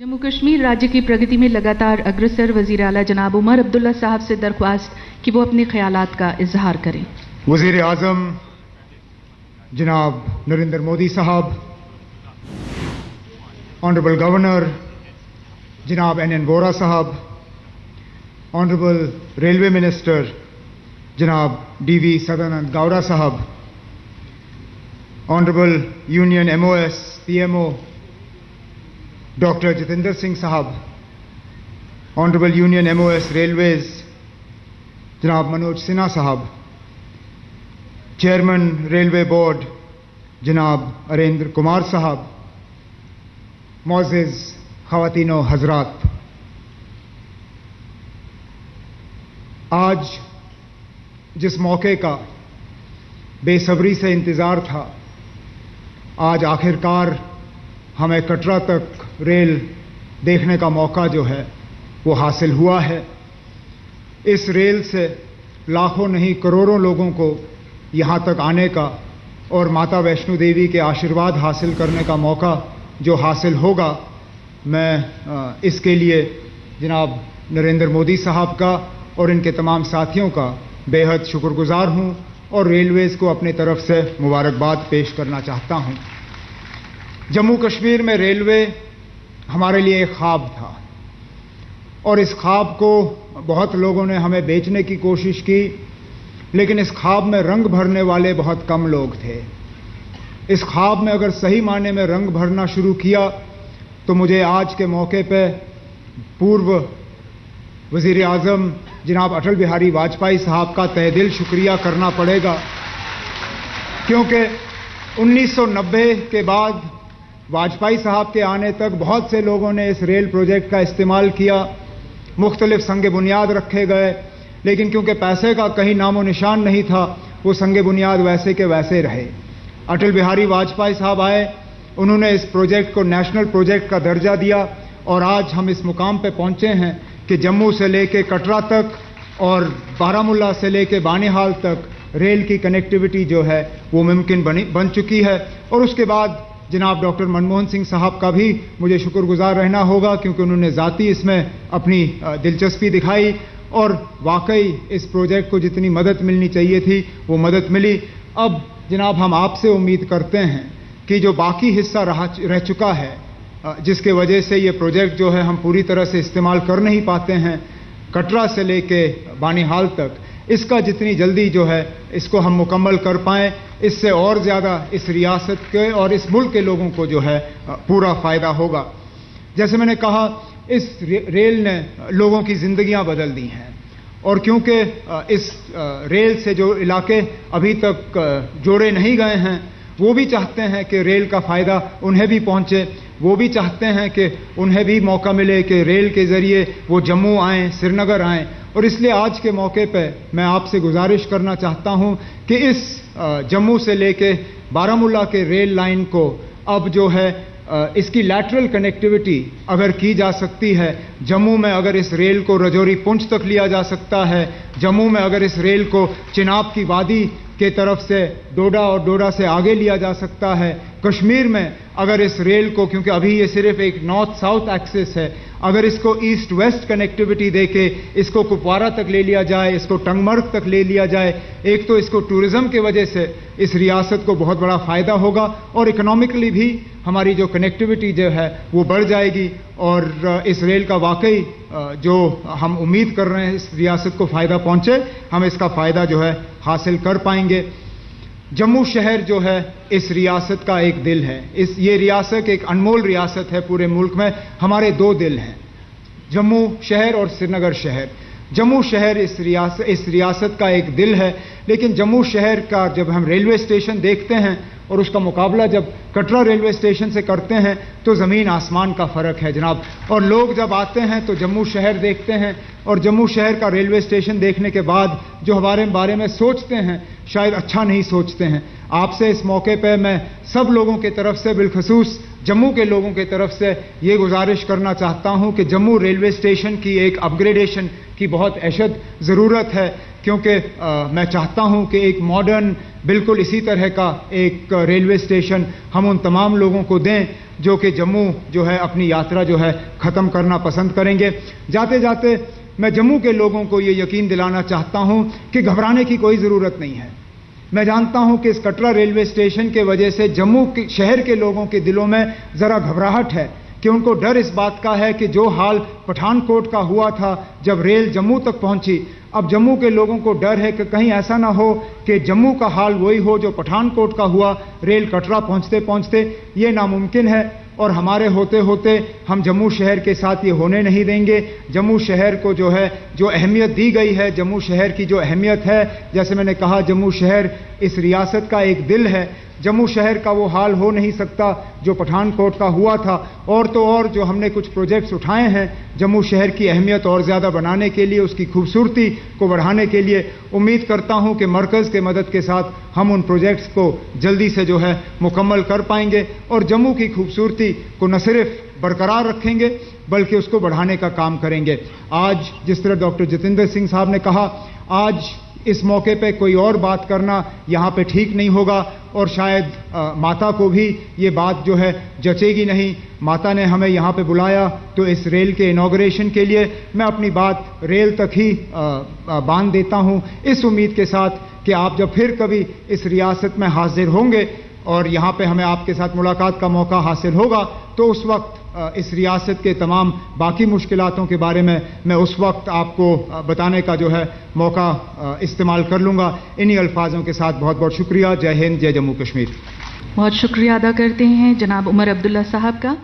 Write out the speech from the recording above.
जम्मू कश्मीर राज्य की प्रगति में लगातार अग्रसर वज़ीर अला जनाब उमर अब्दुल्ला साहब से दरख्वास्त कि वो अपने ख्याल का इजहार करें। वज़ीर आज़म जनाब नरेंद्र मोदी साहब ऑनरेबल गवर्नर जनाब एन एन वोरा साहब ऑनरेबल रेलवे मिनिस्टर जनाब डी वी सदानंद गौड़ा साहब honourable union MOS PMO doctor Jitendra Singh साहब ऑनरेबल यूनियन एमओएस रेलवेज जनाब मनोज सिन्हा साहब चेयरमैन रेलवे बोर्ड जनाब अरेंद्र कुमार साहब मोजिज खातिनों हजरात आज जिस मौके का बेसब्री से इंतज़ार था, आज आखिरकार हमें कटरा तक रेल देखने का मौका जो है, वो हासिल हुआ है। इस रेल से लाखों नहीं करोड़ों लोगों को यहाँ तक आने का और माता वैष्णो देवी के आशीर्वाद हासिल करने का मौका जो हासिल होगा, मैं इसके लिए जनाब नरेंद्र मोदी साहब का और इनके तमाम साथियों का बेहद शुक्रगुजार हूँ और रेलवेज़ को अपनी तरफ़ से मुबारकबाद पेश करना चाहता हूँ। जम्मू कश्मीर में रेलवे हमारे लिए एक ख्वाब था। और इस ख्वाब को बहुत लोगों ने हमें बेचने की कोशिश की, लेकिन इस ख्वाब में रंग भरने वाले बहुत कम लोग थे। इस ख्वाब में अगर सही मायने में रंग भरना शुरू किया तो मुझे आज के मौके पे पूर्व वज़ीर आज़म जनाब अटल बिहारी वाजपेयी साहब का तय दिल शुक्रिया करना पड़ेगा, क्योंकि 1990 के बाद वाजपेयी साहब के आने तक बहुत से लोगों ने इस रेल प्रोजेक्ट का इस्तेमाल किया। मुख्तलिफ़ संग बुनियाद रखे गए, लेकिन क्योंकि पैसे का कहीं नामो निशान नहीं था, वो संग बुनियाद वैसे के वैसे रहे। अटल बिहारी वाजपेयी साहब आए, उन्होंने इस प्रोजेक्ट को नेशनल प्रोजेक्ट का दर्जा दिया और आज हम इस मुकाम पे पहुँचे हैं कि जम्मू से लेके कटरा तक और बारामूला से लेके बानिहाल तक रेल की कनेक्टिविटी जो है, वो मुमकिन बनी, बन चुकी है। और उसके बाद जनाब डॉक्टर मनमोहन सिंह साहब का भी मुझे शुक्रगुजार रहना होगा, क्योंकि उन्होंने ज़ाती इसमें अपनी दिलचस्पी दिखाई और वाकई इस प्रोजेक्ट को जितनी मदद मिलनी चाहिए थी, वो मदद मिली। अब जनाब हम आपसे उम्मीद करते हैं कि जो बाकी हिस्सा रहा, रह चुका है जिसके वजह से ये प्रोजेक्ट जो है हम पूरी तरह से इस्तेमाल कर नहीं पाते हैं, कटरा से लेके बानीहाल तक इसका जितनी जल्दी जो है, इसको हम मुकम्मल कर पाएँ। इससे और ज़्यादा इस रियासत के और इस मुल्क के लोगों को जो है पूरा फ़ायदा होगा। जैसे मैंने कहा, इस रेल ने लोगों की ज़िंदगियाँ बदल दी हैं। और क्योंकि इस रेल से जो इलाके अभी तक जोड़े नहीं गए हैं, वो भी चाहते हैं कि रेल का फ़ायदा उन्हें भी पहुँचे। वो भी चाहते हैं कि उन्हें भी मौका मिले कि रेल के ज़रिए वो जम्मू आएँ श्रीनगर आएँ। और इसलिए आज के मौके पर मैं आपसे गुजारिश करना चाहता हूँ कि इस जम्मू से लेके बारामूला के रेल लाइन को अब जो है इसकी लैटरल कनेक्टिविटी अगर की जा सकती है, जम्मू में अगर इस रेल को रजौरी पुंछ तक लिया जा सकता है, जम्मू में अगर इस रेल को चिनाब की वादी के तरफ़ से डोडा और डोडा से आगे लिया जा सकता है कश्मीर में, अगर इस रेल को, क्योंकि अभी ये सिर्फ़ एक नॉर्थ साउथ एक्सेस है, अगर इसको ईस्ट वेस्ट कनेक्टिविटी देके इसको कुपवारा तक ले लिया जाए, इसको टंगमर्ग तक ले लिया जाए, एक तो इसको टूरिज़्म की वजह से इस रियासत को बहुत बड़ा फ़ायदा होगा, और इकोनॉमिकली भी हमारी जो कनेक्टिविटी जो है, वो बढ़ जाएगी, और, इस रेल का वाकई, जो हम उम्मीद कर रहे हैं, इस रियासत को फ़ायदा पहुँचे, हम इसका फ़ायदा जो है हासिल कर पाएँगे। जम्मू शहर जो है, इस रियासत का एक दिल है। इस, ये रियासत एक अनमोल रियासत है पूरे मुल्क में, हमारे दो दिल हैं। जम्मू शहर और श्रीनगर शहर। जम्मू शहर इस रियासत इस रियासत का एक दिल है, लेकिन जम्मू शहर का जब हम रेलवे स्टेशन देखते हैं और उसका मुकाबला जब कटरा रेलवे स्टेशन से करते हैं तो ज़मीन आसमान का फ़र्क है जनाब। और लोग जब आते हैं तो जम्मू शहर देखते हैं। और जम्मू शहर का रेलवे स्टेशन देखने के बाद जो हमारे बारे में सोचते हैं, शायद अच्छा नहीं सोचते हैं। आपसे इस मौके पर मैं सब लोगों की तरफ़ से, बिलखसूस जम्मू के लोगों की तरफ़ से ये गुजारिश करना चाहता हूँ कि जम्मू रेलवे स्टेशन की एक अपग्रेडेशन की बहुत अशद ज़रूरत है। क्योंकि मैं चाहता हूँ कि एक मॉडर्न बिल्कुल इसी तरह का एक रेलवे स्टेशन हम उन तमाम लोगों को दें जो कि जम्मू जो है अपनी यात्रा जो है ख़त्म करना पसंद करेंगे। जाते जाते मैं जम्मू के लोगों को ये यकीन दिलाना चाहता हूँ कि घबराने की कोई ज़रूरत नहीं है। मैं जानता हूँ कि इस कटरा रेलवे स्टेशन के वजह से जम्मू के, शहर के लोगों के दिलों में ज़रा घबराहट है। कि उनको डर इस बात का है कि जो हाल पठानकोट का हुआ था, जब रेल जम्मू तक पहुँची, अब जम्मू के लोगों को डर है कि कहीं ऐसा ना हो कि जम्मू का हाल वही हो जो पठानकोट का हुआ, रेल कटरा पहुँचते पहुँचते ये नामुमकिन है। और हमारे होते होते हम जम्मू शहर के साथ ये होने नहीं देंगे। जम्मू शहर को जो है, जो अहमियत दी गई है, जम्मू शहर की जो अहमियत है, जैसे मैंने कहा, जम्मू शहर इस रियासत का एक दिल है। जम्मू शहर का वो हाल हो नहीं सकता जो पठानकोट का हुआ था। और तो और जो हमने कुछ प्रोजेक्ट्स उठाए हैं, जम्मू शहर की अहमियत और ज़्यादा बनाने के लिए, उसकी खूबसूरती को बढ़ाने के लिए, उम्मीद करता हूँ कि मरकज़ के मदद के साथ हम उन प्रोजेक्ट्स को जल्दी से जो है मुकम्मल कर पाएँगे और जम्मू की खूबसूरती को न सिर्फ़ बरकरार रखेंगे, बल्कि उसको बढ़ाने का काम करेंगे। आज जिस तरह डॉक्टर जितेंद्र सिंह साहब ने कहा, आज इस मौके पे कोई और बात करना यहाँ पे ठीक नहीं होगा और शायद आ, माता को भी ये बात जो है जचेगी नहीं। माता ने हमें यहाँ पे बुलाया तो इस रेल के इनाग्रेशन के लिए मैं अपनी बात रेल तक ही बाँध देता हूँ। इस उम्मीद के साथ कि आप जब फिर कभी इस रियासत में हाजिर होंगे और यहाँ पे हमें आपके साथ मुलाकात का मौका हासिल होगा तो उस वक्त इस रियासत के तमाम बाकी मुश्किलों के बारे में मैं उस वक्त आपको बताने का जो है मौका इस्तेमाल कर लूँगा। इन्हीं अल्फाजों के साथ बहुत बहुत शुक्रिया। जय हिंद, जय जम्मू कश्मीर। बहुत शुक्रिया अदा करते हैं जनाब उमर अब्दुल्ला साहब का।